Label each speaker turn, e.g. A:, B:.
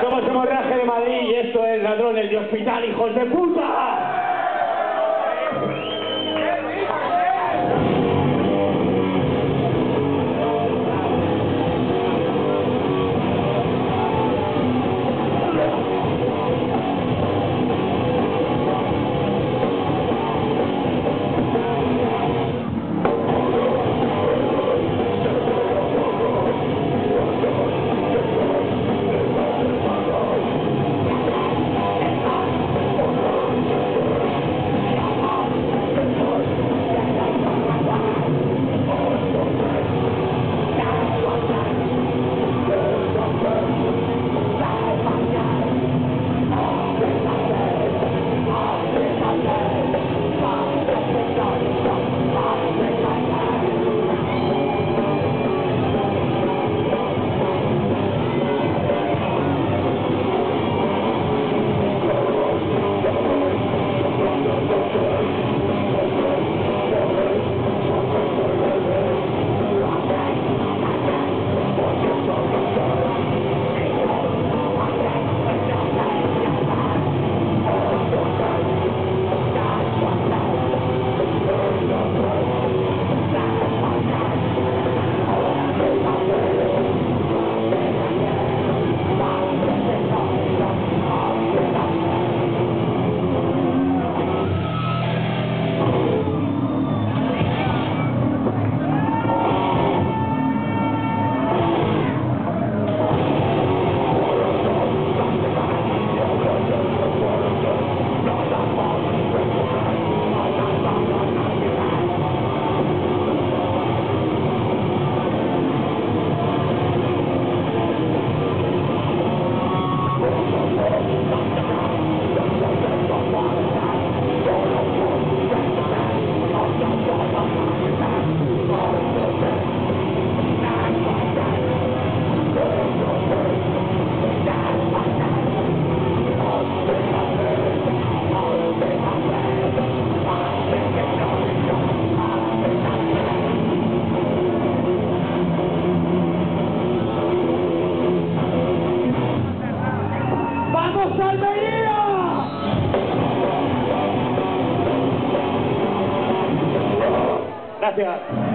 A: Somos hemorragia de Madrid y esto es ladrones de hospital, hijos de puta. Gracias.